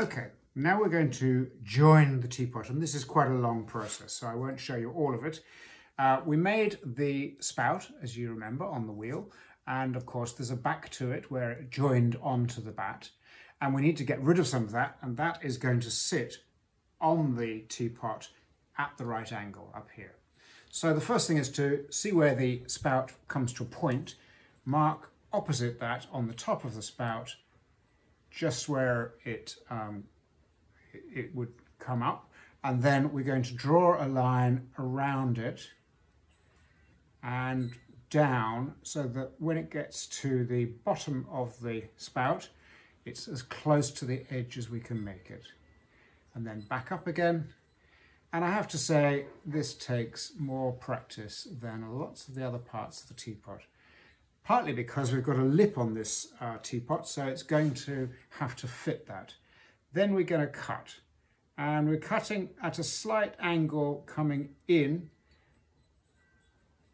Okay, now we're going to join the teapot, and this is quite a long process, so I won't show you all of it. Uh, we made the spout, as you remember, on the wheel, and of course there's a back to it where it joined onto the bat, and we need to get rid of some of that, and that is going to sit on the teapot at the right angle up here. So the first thing is to see where the spout comes to a point, mark opposite that on the top of the spout, just where it, um, it would come up. And then we're going to draw a line around it and down so that when it gets to the bottom of the spout, it's as close to the edge as we can make it. And then back up again. And I have to say, this takes more practice than lots of the other parts of the teapot partly because we've got a lip on this uh, teapot, so it's going to have to fit that. Then we're going to cut, and we're cutting at a slight angle coming in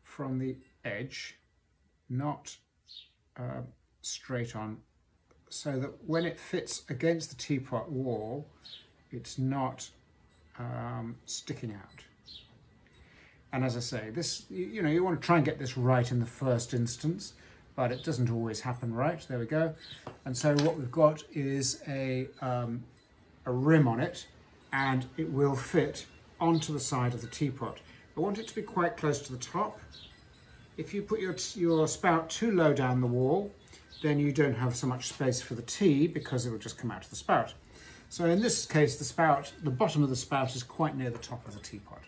from the edge, not uh, straight on, so that when it fits against the teapot wall, it's not um, sticking out. And as I say, this, you know, you want to try and get this right in the first instance, but it doesn't always happen right. There we go. And so what we've got is a, um, a rim on it, and it will fit onto the side of the teapot. I want it to be quite close to the top. If you put your, your spout too low down the wall, then you don't have so much space for the tea because it will just come out of the spout. So in this case, the spout, the bottom of the spout is quite near the top of the teapot.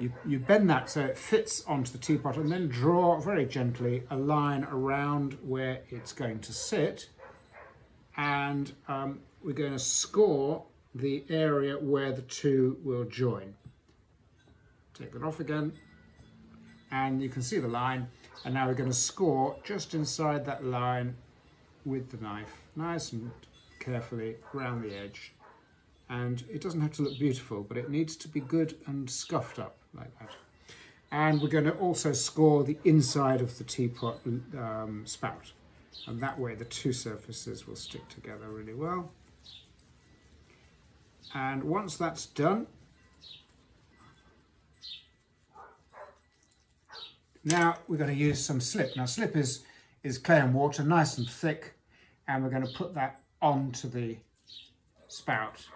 You, you bend that so it fits onto the teapot and then draw very gently a line around where it's going to sit. And um, we're going to score the area where the two will join. Take that off again. And you can see the line. And now we're going to score just inside that line with the knife nice and carefully around the edge and it doesn't have to look beautiful but it needs to be good and scuffed up like that. And we're going to also score the inside of the teapot um, spout. And that way the two surfaces will stick together really well. And once that's done, now we're going to use some slip. Now slip is, is clay and water, nice and thick, and we're going to put that onto the spout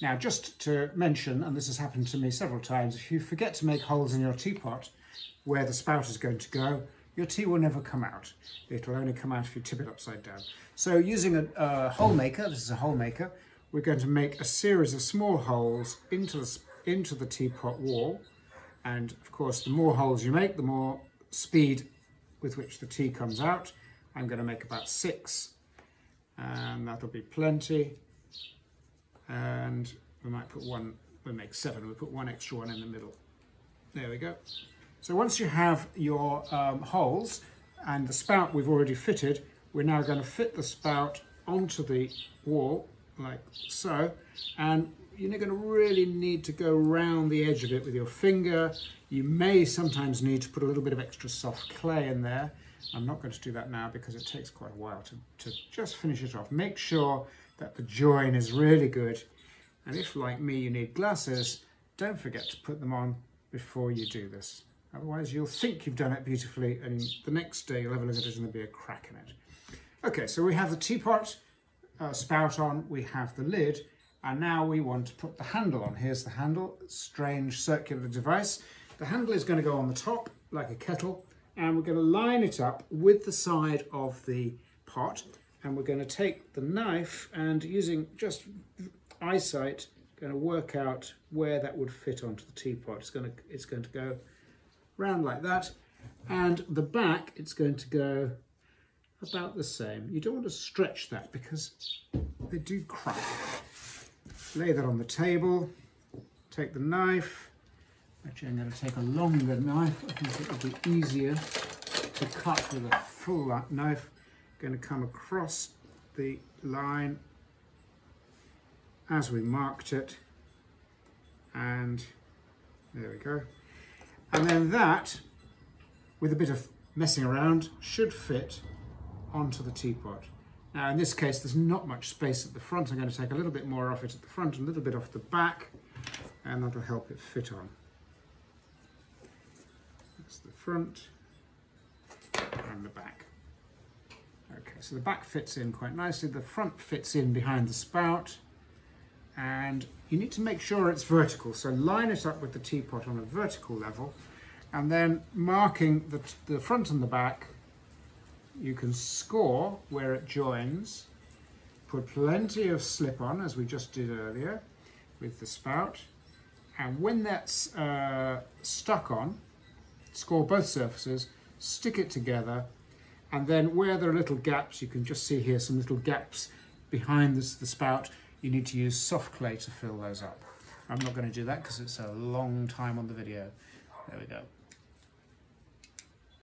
now, just to mention, and this has happened to me several times, if you forget to make holes in your teapot where the spout is going to go, your tea will never come out. It'll only come out if you tip it upside down. So using a, a hole maker, this is a hole maker, we're going to make a series of small holes into the, into the teapot wall. And of course, the more holes you make, the more speed with which the tea comes out. I'm going to make about six, and that'll be plenty and we might put one, we make seven, we put one extra one in the middle. There we go. So once you have your um, holes and the spout we've already fitted, we're now going to fit the spout onto the wall like so and you're going to really need to go around the edge of it with your finger. You may sometimes need to put a little bit of extra soft clay in there. I'm not going to do that now because it takes quite a while to, to just finish it off. Make sure that the join is really good. And if, like me, you need glasses, don't forget to put them on before you do this. Otherwise, you'll think you've done it beautifully, and the next day you'll have a look at it and there'll be a crack in it. Okay, so we have the teapot uh, spout on, we have the lid, and now we want to put the handle on. Here's the handle, strange circular device. The handle is going to go on the top like a kettle, and we're going to line it up with the side of the pot and we're going to take the knife and using just eyesight going to work out where that would fit onto the teapot. It's going to, it's going to go round like that and the back it's going to go about the same. You don't want to stretch that because they do crack. Lay that on the table, take the knife, actually I'm going to take a longer knife, I think it will be easier to cut with a full knife going to come across the line as we marked it and there we go and then that with a bit of messing around should fit onto the teapot Now in this case there's not much space at the front. I'm going to take a little bit more off it at the front, a little bit off the back, and that'll help it fit on. That's the front and the back. So the back fits in quite nicely. The front fits in behind the spout. And you need to make sure it's vertical. So line it up with the teapot on a vertical level. And then marking the, the front and the back, you can score where it joins. Put plenty of slip on, as we just did earlier, with the spout. And when that's uh, stuck on, score both surfaces, stick it together, and then where there are little gaps, you can just see here some little gaps behind this, the spout, you need to use soft clay to fill those up. I'm not going to do that because it's a long time on the video. There we go.